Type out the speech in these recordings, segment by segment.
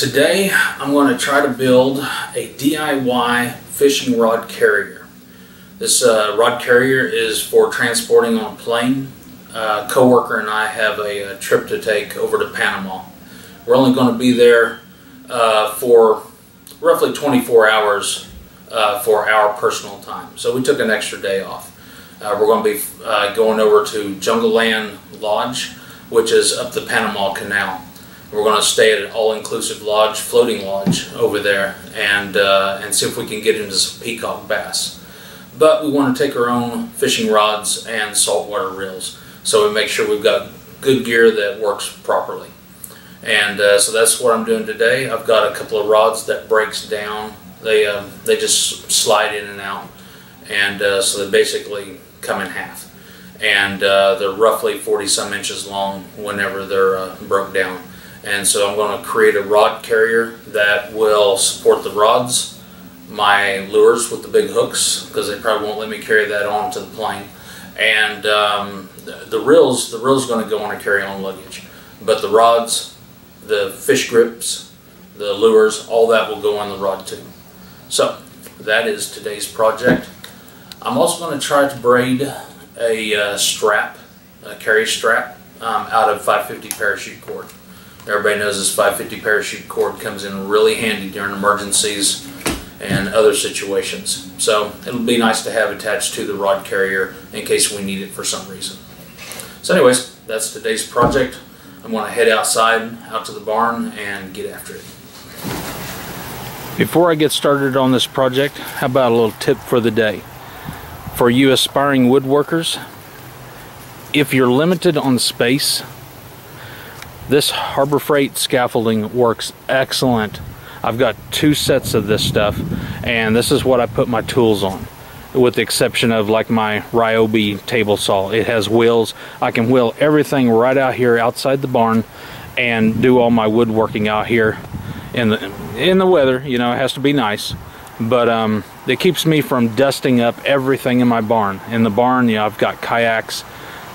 Today I'm going to try to build a DIY fishing rod carrier. This uh, rod carrier is for transporting on a plane. Uh, co-worker and I have a, a, trip to take over to Panama. We're only going to be there uh, for roughly 24 hours uh, for our personal time. So we took an extra day off. Uh, we're going to be uh, going over to Jungle Land Lodge, which is up the Panama Canal. We're going to stay at an all-inclusive lodge, floating lodge over there, and uh, and see if we can get into some peacock bass. But we want to take our own fishing rods and saltwater reels, so we make sure we've got good gear that works properly. And uh, so that's what I'm doing today. I've got a couple of rods that breaks down. They uh, they just slide in and out, and uh, so they basically come in half. And uh, they're roughly 40 some inches long whenever they're uh, broke down. And so I'm going to create a rod carrier that will support the rods, my lures with the big hooks, because they probably won't let me carry that on to the plane. And um, the, reels, the reels going to go on a carry-on luggage. But the rods, the fish grips, the lures, all that will go on the rod too. So that is today's project. I'm also going to try to braid a uh, strap, a carry strap, um, out of 550 parachute cord. Everybody knows this 550 parachute cord comes in really handy during emergencies and other situations. So it'll be nice to have attached to the rod carrier in case we need it for some reason. So anyways, that's today's project. I'm going to head outside, out to the barn, and get after it. Before I get started on this project, how about a little tip for the day? For you aspiring woodworkers, if you're limited on space, this Harbor Freight scaffolding works excellent. I've got two sets of this stuff and this is what I put my tools on with the exception of like my Ryobi table saw. It has wheels. I can wheel everything right out here outside the barn and do all my woodworking out here in the in the weather. You know, it has to be nice, but um, it keeps me from dusting up everything in my barn. In the barn, you know, I've got kayaks,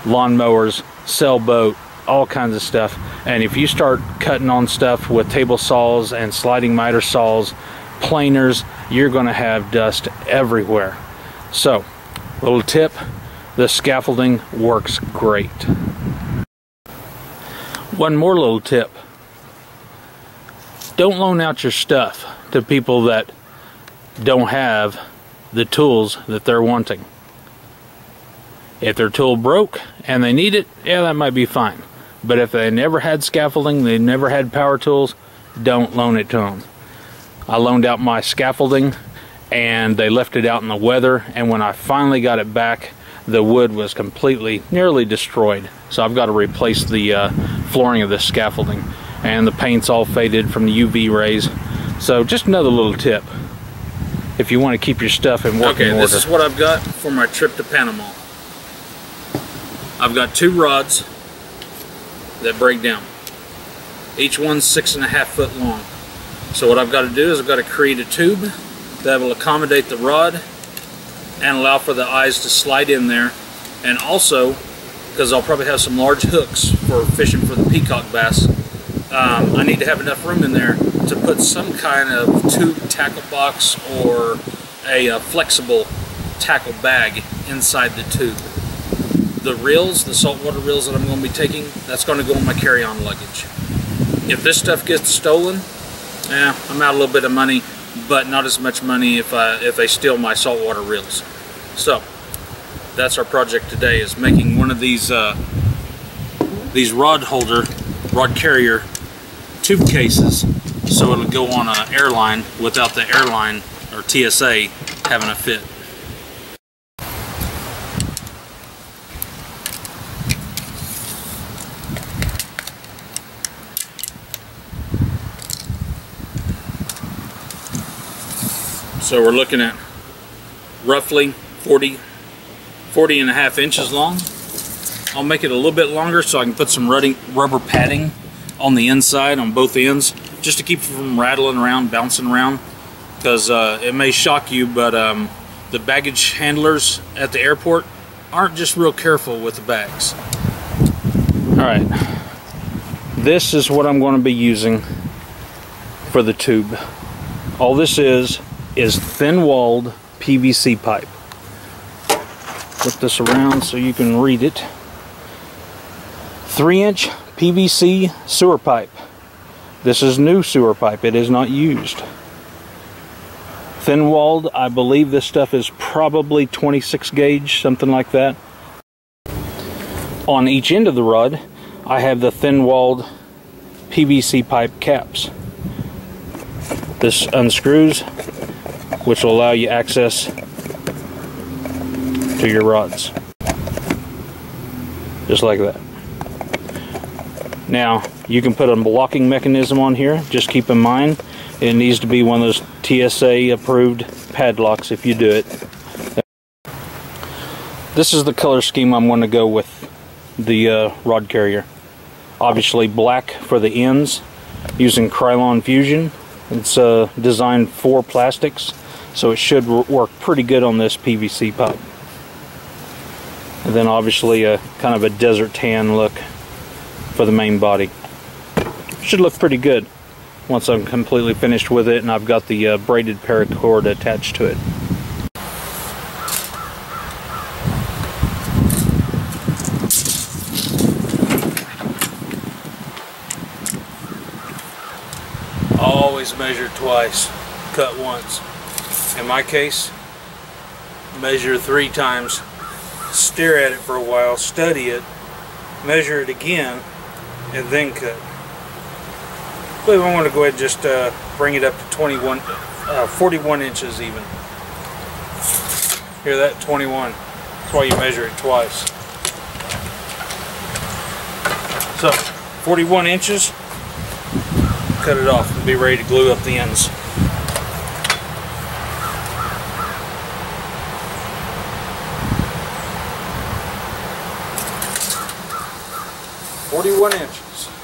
lawnmowers, sailboat, all kinds of stuff. And if you start cutting on stuff with table saws and sliding miter saws, planers, you're going to have dust everywhere. So, little tip, the scaffolding works great. One more little tip. Don't loan out your stuff to people that don't have the tools that they're wanting. If their tool broke and they need it, yeah, that might be fine. But if they never had scaffolding, they never had power tools, don't loan it to them. I loaned out my scaffolding and they left it out in the weather and when I finally got it back the wood was completely nearly destroyed so I've got to replace the uh, flooring of the scaffolding and the paint's all faded from the UV rays so just another little tip if you want to keep your stuff in working okay, order. Okay, this is what I've got for my trip to Panama. I've got two rods that break down. Each one's six and a half foot long. So what I've got to do is I've got to create a tube that will accommodate the rod and allow for the eyes to slide in there. And also, because I'll probably have some large hooks for fishing for the peacock bass, um, I need to have enough room in there to put some kind of tube tackle box or a, a flexible tackle bag inside the tube the reels, the saltwater reels that I'm going to be taking, that's going to go in my carry-on luggage. If this stuff gets stolen, eh, I'm out a little bit of money, but not as much money if I, if they steal my saltwater reels. So, that's our project today, is making one of these uh, these rod holder, rod carrier tube cases so it'll go on an airline without the airline or TSA having a fit. So we're looking at roughly 40, 40 and a half inches long. I'll make it a little bit longer so I can put some rubber padding on the inside on both ends just to keep it from rattling around, bouncing around because uh, it may shock you but um, the baggage handlers at the airport aren't just real careful with the bags. Alright, this is what I'm going to be using for the tube. All this is is thin-walled PVC pipe. Flip this around so you can read it. Three inch PVC sewer pipe. This is new sewer pipe. It is not used. Thin walled, I believe this stuff is probably 26 gauge, something like that. On each end of the rod, I have the thin walled PVC pipe caps. This unscrews, which will allow you access to your rods. Just like that. Now, you can put a locking mechanism on here. Just keep in mind, it needs to be one of those TSA approved padlocks if you do it. This is the color scheme I'm going to go with the uh, rod carrier. Obviously black for the ends using Krylon Fusion. It's uh, designed for plastics, so it should work pretty good on this PVC pipe. And then obviously a kind of a desert tan look for the main body. Should look pretty good once I'm completely finished with it and I've got the uh, braided paracord attached to it. Always measure twice, cut once. In my case, measure three times, stare at it for a while, study it, measure it again, and then cut. I believe I'm going to go ahead and just uh, bring it up to 21, uh, 41 inches even. Hear that? 21. That's why you measure it twice. So, 41 inches, cut it off and be ready to glue up the ends. Forty-one inches.